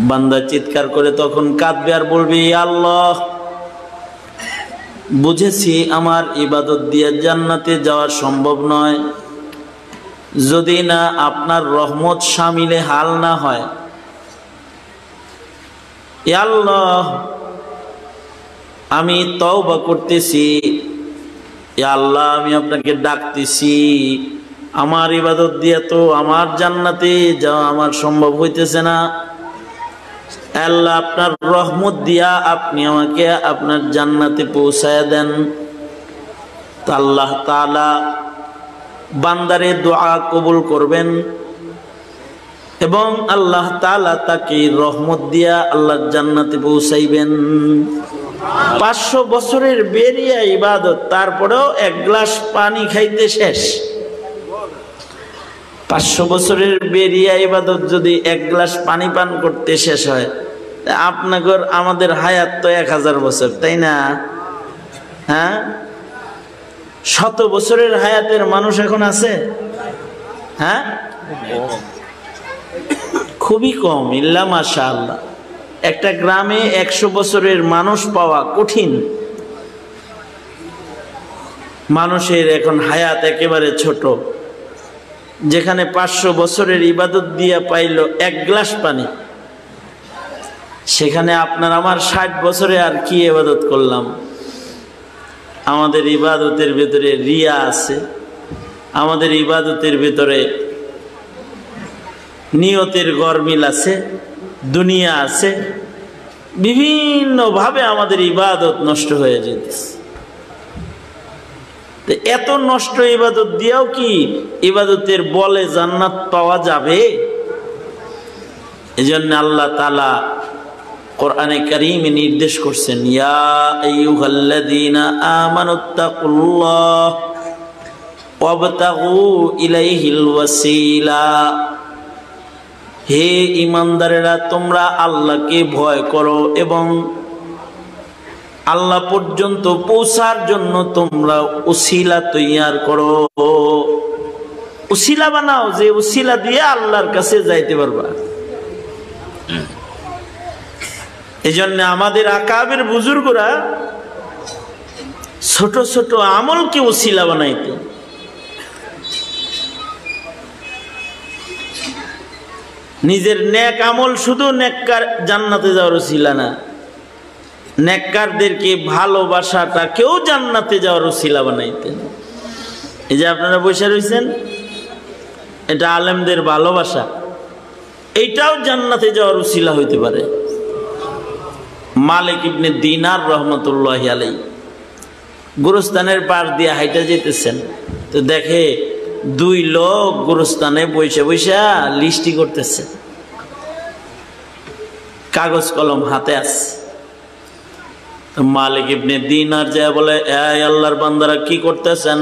বান্দা চিৎকার করে তখন কাঁদবে আর বলবে "ইয়া আল্লাহ, বুঝেছি আমার ইবাদত দিয়ে জান্নাতে যাওয়া সম্ভব নয়। যদি না আপনার রহমত সামিলে হাল না হয় আল্লাহ, আমি তওবা করতেছি। আল্লাহ, আমি আপনাকে ডাকতেছি। আমার ইবাদত দিয়ে তো আমার জান্নাতে যাওয়া আমার সম্ভব হইতেছে না। আল্লাহ আপনার রহমত দিয়া আপনি আমাকে আপনার জান্নাতে পৌঁছায় দেন। আল্লাহ তাআলা বান্দারে দোয়া কবুল করবেন এবং আল্লাহ তাআলা তাকে রহমত দিয়া আল্লাহর জান্নাতে পৌঁছাইবেন। পাঁচশো বছরের বেরিয়া ইবাদত, তারপরেও এক গ্লাস পানি খাইতে শেষ। পাঁচশো বছরের বেরিয়া ইবাদত যদি এক গ্লাস পানি পান করতে শেষ হয় তা আপনাদের আমাদের হায়াত তো এক হাজার বছর, তাই না? হ্যাঁ? শত বছরের হায়াতের মানুষ এখন আছে? হ্যাঁ? খুবই কম, ইল্লা মাশা আল্লাহ একটা গ্রামে একশো বছরের মানুষ পাওয়া কঠিন। মানুষের এখন হায়াত একেবারে ছোট। যেখানে পাঁচশো বছরের ইবাদত দিয়া পাইল এক গ্লাস পানি। সেখানে আপনার আমার ষাট বছরে আর কি ইবাদত করলাম? আমাদের ইবাদতের ভেতরে রিয়া আছে। আমাদের ইবাদতের ভেতরে নিয়তের গরমিল আছে, দুনিয়া আছে। বিভিন্নভাবে আমাদের ইবাদত নষ্ট হয়ে যেতেছে। এত নষ্ট ইবাদত দিয়েও কি ইবাদতের বলে জান্নাত পাওয়া যাবে? এই জন্য আল্লাহ তালা কোরআনে কারিমে নির্দেশ করছেন হে ইমানদারেরা তোমরা আল্লাহকে ভয় করো এবং আল্লাহ পর্যন্ত পৌঁছার জন্য তোমরা উসিলা তৈয়ার করো। উসিলা বানাও, যে উসিলা দিয়ে আল্লাহর কাছে যাইতে পারবা। এই জন্য আমাদের আকাবের বুজুর্গরা ছোট ছোট আমলকে উসিলা বানাইতে। নিজের ন্যাক আমল শুধু নেককার জান্নাতে যাওয়ার উসিলা না, নেককারদেরকে ভালোবাসাটা কেউ জান্নাতে যাওয়ার উসিলা বানাইতেন। এই যে আপনারা বসে রয়েছেন এটা আলেমদের ভালোবাসা। এইটাও জান্নাতে যাওয়ার উসিলা হইতে পারে। মালিক ইবনে দিনার রহমতুল্লাহ আলাই গুরুস্থানের পার দিয়ে হাইটা যেতেছেন। তো দেখে দুই লোক গুরুস্থানে বসে বসে লিস্টি করতেছে। কাগজ কলম হাতে আছে। মালিক ইবনে দিনার যায় বলে, এই আল্লাহর বান্দারা কি করতেছেন?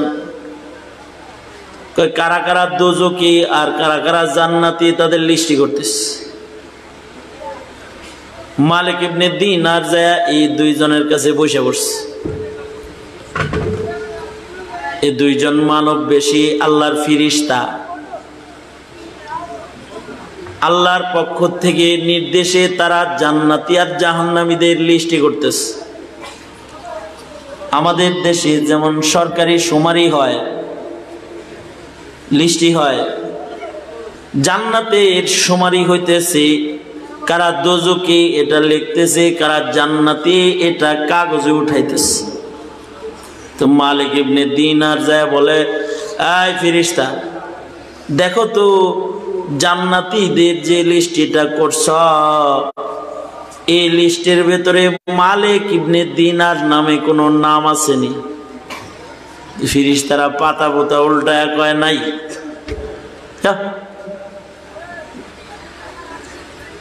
কারা কারা দোজকি আর কারা কারা জান্নাতি তাদের লিস্টি করতেছে। মালিক ইবনে দিন আর জায়া এই দুইজনের কাছে বসে বসছে। এই দুইজন মানব বেশি আল্লাহর ফিরিস্তা। আল্লাহর পক্ষ থেকে নির্দেশে তারা জান্নাতি আর জাহান্নামীদের লিস্টি করতেছে। আমাদের দেশে যেমন সরকারি সুমারি হয়, লিস্টি হয়, জান্নাতের সুমারি হইতেছে কারা দোজকে এটা লিখতেছে কারা জান্নাতে, এটা কাগজে উঠাইতেছে। তো মালিক ইবনে দিন আর যায় বলে আয় ফিরিস্তা দেখো তো জান্নাতিদের যে লিস্ট এটা করছ, এই লিস্টের ভেতরে মালিক ইবনে দিনার নামে কোনো নাম আসেনি। ফিরিস্তারা পাতা পোতা উল্টায় কয়, নাই।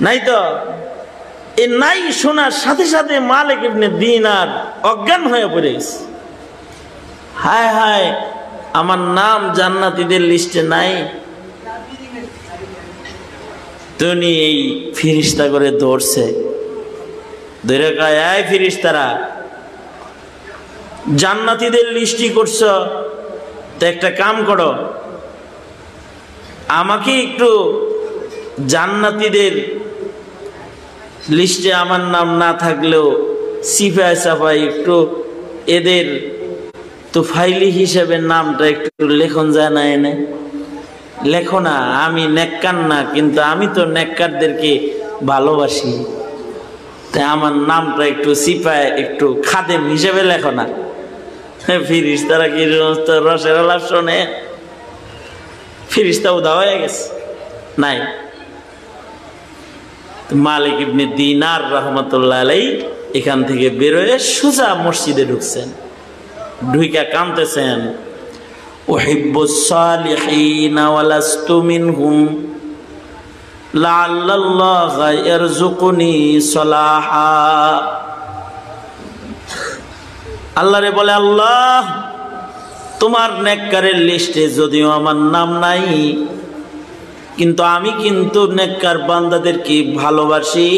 নাই তো এ নাই শোনার সাথে সাথে মালিক ইবনে দিনার অজ্ঞান হয়ে পড়ে গেছে। হায় হায়, আমার নাম জান্নাতিদের লিস্টে নাই। তুমি এই ফিরিস্তা করে দৌড়ছে। ধরে কয়, এই ফিরিস্তারা, জান্নাতিদের লিস্টি করছ, তো একটা কাম করো। আমাকে একটু জান্নাতিদের লিস্টে আমার নাম না থাকলেও সিফাই সাফাই একটু এদের তো ফাইলি হিসেবে নামটা একটু লেখন যায় না এনে। লেখো না, আমি নেককার না, কিন্তু আমি তো নেককারদেরকে ভালোবাসি। তাই আমার নামটা একটু সিপায় একটু খাদেম হিসেবে লেখো না। ফিরিস তারা কি রসের আলাপ শোনে? ফিরিস্তা উদা হয়ে গেছে। নাই। মালিক ইবনে দিনার রহমতুল্লাহ আলাই এখান থেকে বেরোয় সোজা মসজিদে ঢুকছেন। ঢুইকা কাঁদতেছেন। আল্লাহরে বলে, আল্লাহ, তোমার নেককারের লিস্টে যদিও আমার নাম নাই কিন্তু আমি কিন্তু নেককার বান্দাদেরকে ভালোবাসি।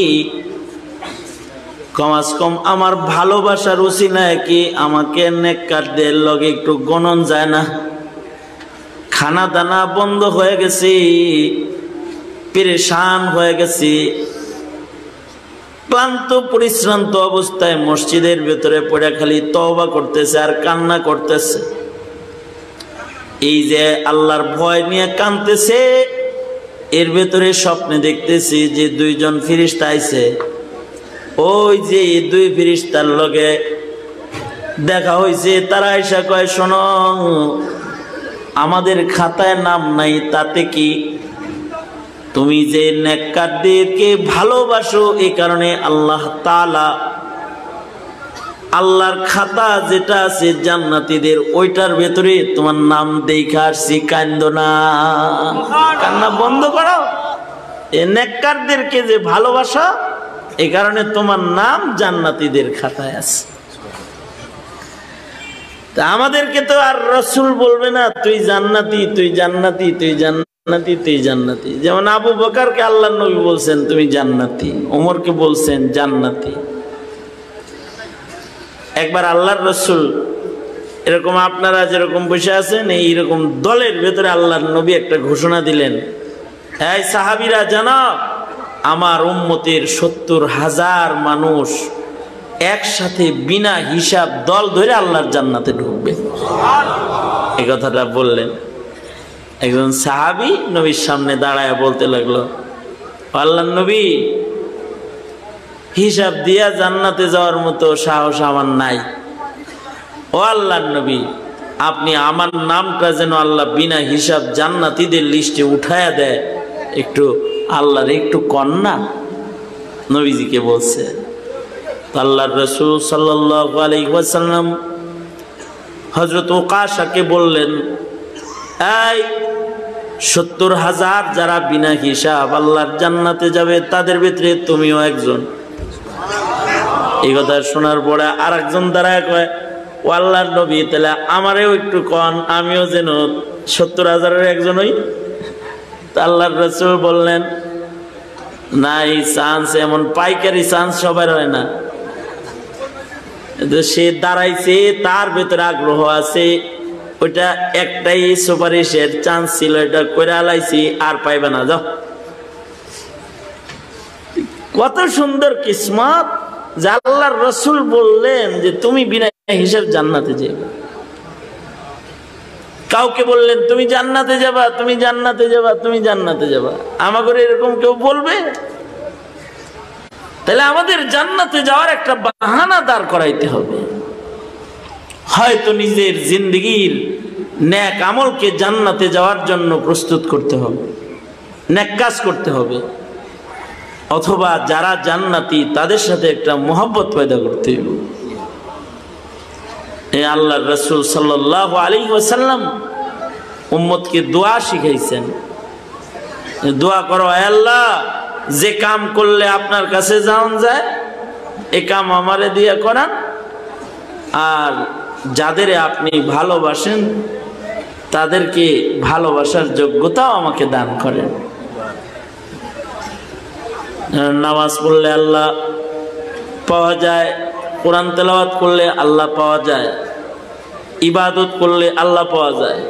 কমাস কম আমার ভালোবাসার উচিনায় কি আমাকে নেককারদের লগে একটু গণন যায় না? খানা দানা বন্ধ হয়ে গেছি, পেরেশান হয়ে গেছি। ক্লান্ত, পরিশ্রান্ত অবস্থায় মসজিদের ভেতরে পড়ে খালি তবা করতেছে আর কান্না করতেছে। এই যে আল্লাহর ভয় নিয়ে কানতেছে এর ভেতরে স্বপ্নে দেখতেছি যে দুইজন ফিরিস্তা আইছে। ওই যে দুই ফিরিস্তার লগে দেখা হয়েছে তারা আইসা কয়, শোনো, আমাদের খাতায় নাম নাই, তাতে কি? তুমি যে নেককারদেরকে ভালোবাসো এই কারণে আল্লাহ তালা আল্লাহর খাতা যেটা আছে জান্নাতীদের, ওইটার ভেতরে তোমার নাম দেখা আসছি, কান্দ না। কান্না বন্ধ করো। এ যে ভালোবাসা এই কারণে তোমার নাম জান্নাতীদের খাতায় আছে। তা আমাদেরকে তো আর রসুল বলবে না, তুই জান্নাতি তুই জান্নাতি তুই জান্নাতি তুই জান্নাতি। যেমন আবু বকারকে আল্লাহ নবী বলছেন, তুমি জান্নাতি। ওমরকে বলছেন, জান্নাতি। একবার আল্লাহর রসুল এরকম আপনারা যেরকম বসে আছেন এইরকম দলের ভেতরে আল্লাহর নবী একটা ঘোষণা দিলেন। হ্যাঁ সাহাবিরা জানা, আমার উম্মতের সত্তর হাজার মানুষ একসাথে বিনা হিসাব দল ধরে আল্লাহর জান্নাতে ঢুকবে। এ কথাটা বললেন। একজন সাহাবি নবীর সামনে দাঁড়ায় বলতে লাগল আল্লাহ নবী হিসাব দিয়া জান্নাতে যাওয়ার মতো সাহস আমার নাই। ও আল্লাহ নবী, আপনি আমার নামটা যেন আল্লাহ বিনা হিসাব জান্নাতিদের লিস্টে উঠায়া দেয়। একটু আল্লাহর একটু কন্যা, নবীজিকে বলছে। আল্লাহ রসুল সাল্লাম হজরত ওকাশাকে বললেন, এই সত্তর হাজার যারা বিনা হিসাব আল্লাহর জান্নাতে যাবে, তাদের ভিতরে তুমিও একজন। এই কথা শোনার পরে আর একজন দাঁড়ায় কয় ও আল্লাহর নবী, তাহলে আমারেও একটু কন, আমিও যেন সত্তর হাজারের একজন হই। আল্লাহর রসুল বললেন, না, এই চান্স এমন পাইকারি চান্স সবার হয় না। সে দাঁড়াইছে, তার ভেতরে আগ্রহ আছে, ওইটা একটাই সুপারিশের চান্স ছিল এটা করে আলাইছি আর পাইবে না, যাও। কত সুন্দর কিসমত! যে আল্লাহর রসুল বললেন যে তুমি বিনা হিসাব জান্নাতে যাবে কাউকে বললেন, তুমি জান্নাতে যাবা, তুমি জান্নাতে যাবা, তুমি জান্নাতে যাবা। আমাকে এরকম কেউ বলবে? তাহলে আমাদের জান্নাতে যাওয়ার একটা বাহানা দাঁড় করাইতে হবে। হয়তো নিজের জিন্দগির ন্যাক আমলকে জান্নাতে যাওয়ার জন্য প্রস্তুত করতে হবে, ন্যাক কাজ করতে হবে। অথবা যারা জান্নাতি, তাদের সাথে একটা মোহব্বত পয়দা করতে হবে এ আল্লাহ রসুল সাল্লাহ আলী ওসাল্লাম উম্মতকে দোয়া শিখাইছেন। দোয়া করো আল্লাহ, যে কাম করলে আপনার কাছে যাওয়া যায়, এ কাম আমারে দিয়ে করান। আর যাদের আপনি ভালোবাসেন, তাদেরকে ভালোবাসার যোগ্যতাও আমাকে দান করেন। নামাজ পড়লে আল্লাহ পাওয়া যায়, কোরআন তেলাওয়াত করলে আল্লাহ পাওয়া যায়, ইবাদত করলে আল্লাহ পাওয়া যায়।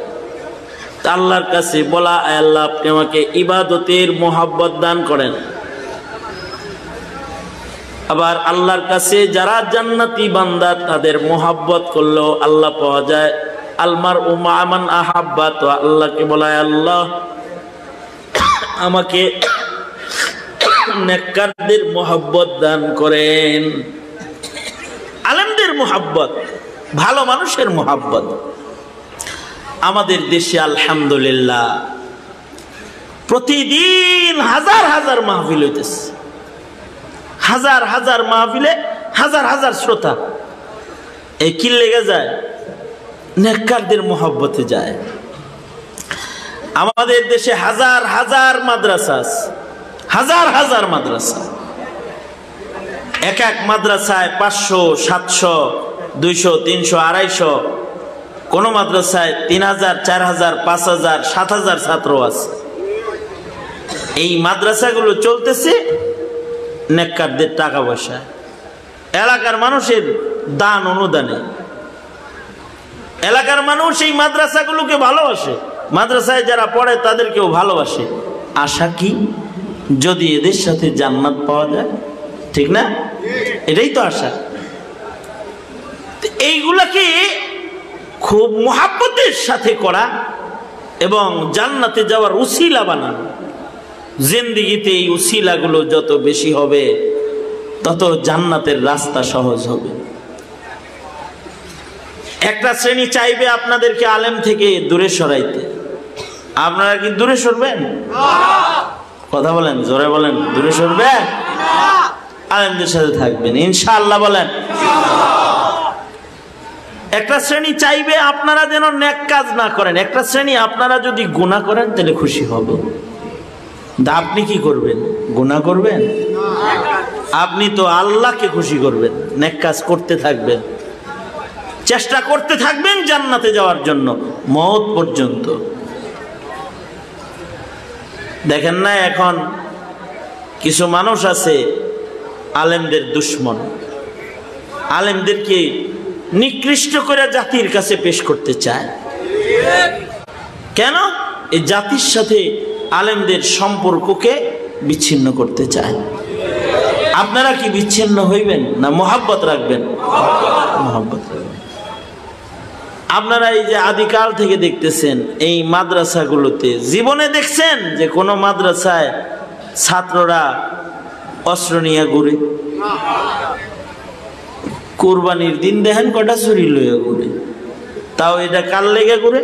আল্লাহর কাছে বলা আল্লাহ, আপনি আমাকে ইবাদতের মোহাব্বত দান করেন। আবার আল্লাহর কাছে যারা জান্নাতি বান্দা, তাদের মোহাব্বত করলেও আল্লাহ পাওয়া যায়। আলমার উমান আহাব্বা তো আল্লাহকে বলা আল্লাহ, আমাকে নেককারদের মোহাব্বত দান করেন। আলেমদের মোহাব্বত, ভালো মানুষের মোহাব্বত। আমাদের দেশে আলহামদুলিল্লাহ প্রতিদিন হাজার হাজার মাহফিল হইতেছে। হাজার হাজার মাহফিলে হাজার হাজার শ্রোতা। এই কি লেগে যায়? নেককারদের মোহব্বতে যায়। আমাদের দেশে হাজার হাজার মাদ্রাসা আছে। হাজার হাজার মাদ্রাসা। এক এক মাদ্রাসায় পাঁচশো, সাতশো, দুইশো, তিনশো, আড়াইশো। কোন মাদ্রাসায় তিন হাজার, চার হাজার, পাঁচ হাজার, সাত হাজার ছাত্র আছে। এই মাদ্রাসাগুলো চলতেছে নেককারদের টাকা পয়সা। এলাকার মানুষের দান অনুদানে। এলাকার মানুষ এই মাদ্রাসাগুলোকে ভালোবাসে। মাদ্রাসায় যারা পড়ে তাদেরকেও ভালোবাসে। আশা কি? যদি এদের সাথে জান্নাত পাওয়া যায়, ঠিক না? এটাই তো আশা। এইগুলাকে খুব মহাব্বতের সাথে করা এবং জান্নাতে যাওয়ার উসিলা বানানো? জিন্দিগিতে এই উসিলাগুলো যত বেশি হবে, তত জান্নাতের রাস্তা সহজ হবে। একটা শ্রেণি চাইবে আপনাদেরকে আলেম থেকে দূরে সরাইতে। আপনারা কি দূরে সরবেন? কথা বলেন, জোরে বলেন, দূরে সরবেন আলেমদের সাথে থাকবেন, ইনশাআল্লাহ বলেন। একটা শ্রেণি চাইবে আপনারা যেন ন্যাক কাজ না করেন, একটা শ্রেণি আপনারা যদি গুণা করেন, তাহলে খুশি হবে। আপনি কি করবেন? গুণা করবেন? আপনি তো আল্লাহকে খুশি করবেন ন্যাক কাজ করতে থাকবেন। চেষ্টা করতে থাকবেন জান্নাতে যাওয়ার জন্য মত পর্যন্ত। দেখেন না এখন কিছু মানুষ আছে আলেমদের দুশ্মন। আলেমদেরকে নিকৃষ্ট করে জাতির কাছে পেশ করতে চায়। কেন? এই জাতির সাথে আলেমদের সম্পর্ককে বিচ্ছিন্ন করতে চায়। আপনারা কি বিচ্ছিন্ন হইবেন না মোহাব্বত রাখবেন? মোহাব্বত আপনারা এই যে আদিকাল থেকে দেখতেছেন, এই মাদ্রাসাগুলোতে জীবনে দেখছেন যে কোনো মাদ্রাসায় ছাত্ররা অস্ত্র নিয়ে ঘুরে? কোরবানির দিন দেখেন কটা চুরি লইয়া ঘুরে। তাও এটা কাল লেগে ঘুরে?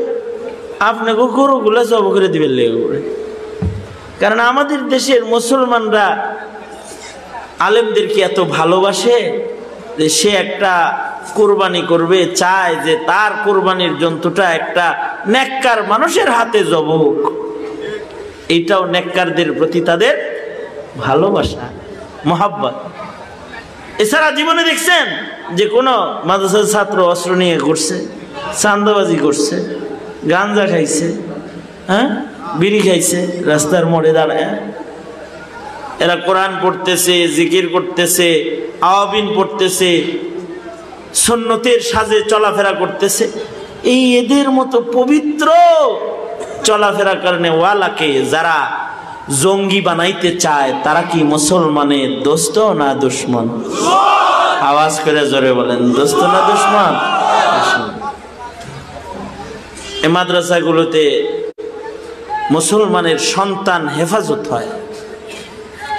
আপনাকে গরুগুলো জব করে দিবেন লেগে ঘুরে। কারণ আমাদের দেশের মুসলমানরা আলেমদেরকে এত ভালোবাসে? যে সে একটা কোরবানি করবে, চায় যে তার কোরবানির জন্তুটা একটা নেককার মানুষের হাতে জব হোক। এইটাও নেককারদের প্রতি তাদের ভালোবাসা, মহাব্বত। এছাড়া জীবনে দেখছেন যে কোনো মাদ্রাসার ছাত্র অস্ত্র নিয়ে করছে চান্দাবাজি করছে, গাঞ্জা খাইছে হ্যাঁ? বিড়ি খাইছে, রাস্তার মোড়ে দাঁড়ায়। এরা কোরআন পড়তেছে, জিকির করতেছে, আওয়াবিন পড়তেছে সন্ন্যতের সাজে চলাফেরা করতেছে। এই এদের মতো পবিত্র চলাফেরা কারণে ওয়ালাকে যারা জঙ্গি বানাইতে চায়, তারা কি মুসলমানের দোস্ত না দুশ্মন? আওয়াজ করে জোরে বলেন, দোস্ত না দুশ্মন? এ মাদ্রাসাগুলোতে মুসলমানের সন্তান হেফাজত হয়।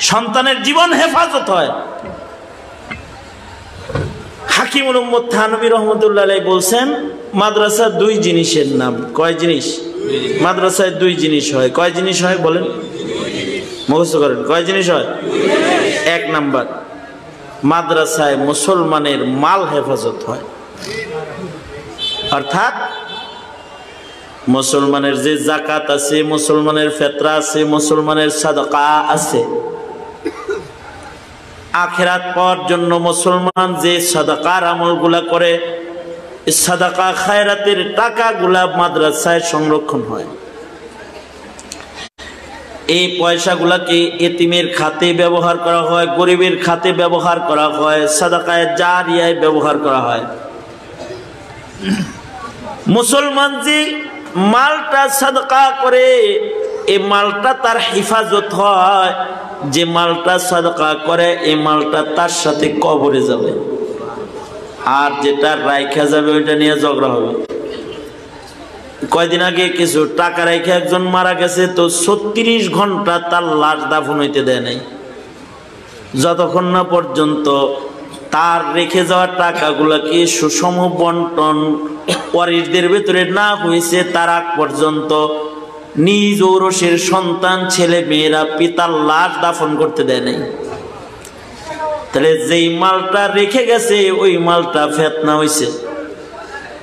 সন্তানের জীবন হেফাজত হয়। হাকিমুল উম্মদ থানবী রহমতুল্লাহ বলছেন মাদ্রাসা দুই জিনিসের নাম, কয় জিনিস? মাদ্রাসায় দুই জিনিস হয়। কয় জিনিস হয় বলেন? মুখস্থ করেন। কয় জিনিস হয়? এক নাম্বার, মাদ্রাসায় মুসলমানের মাল হেফাজত হয়। অর্থাৎ, মুসলমানের যে জাকাত আছে, মুসলমানের ফেতরা আছে, মুসলমানের সাদকা আছে আখেরাত পাওয়ার জন্য মুসলমান যে সাদাকার আমলগুলা করে সাদাকা খায়রাতের টাকাগুলা মাদ্রাসায় সংরক্ষণ হয়। এই পয়সাগুলাকে এতিমের খাতে ব্যবহার করা হয়, গরিবের খাতে ব্যবহার করা হয়, সাদাকায় জারিয়ায় ব্যবহার করা হয়। মুসলমান যে মালটা সাদকা করে, এই মালটা তার হেফাজত হয় যে মালটা সাদকা করে, এই মালটা তার সাথে কবরে যাবে। আর যেটা রাইখা যাবে, ওইটা নিয়ে ঝগড়া হবে। কয়দিন আগে কিছু টাকা রেখে একজন মারা গেছে, তো ছত্রিশ ঘণ্টা তার লাশ দাফন হইতে দেয় নাই। যতক্ষণ না পর্যন্ত তার রেখে যাওয়া টাকাগুলোকে সুষম বন্টন পরিরদের ভেতরে না হয়েছে, তার আগ পর্যন্ত নিজ ঔরসের সন্তান, ছেলে, মেয়েরা পিতার লাশ দাফন করতে দেয় নাই। তাহলে যেই মালটা রেখে গেছে, ওই মালটা ফেতনা হয়েছে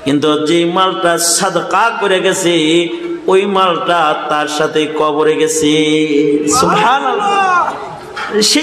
কিন্তু যে মালটা সাদকা করে গেছে, ওই মালটা তার সাথে কবরে গেছে। সেই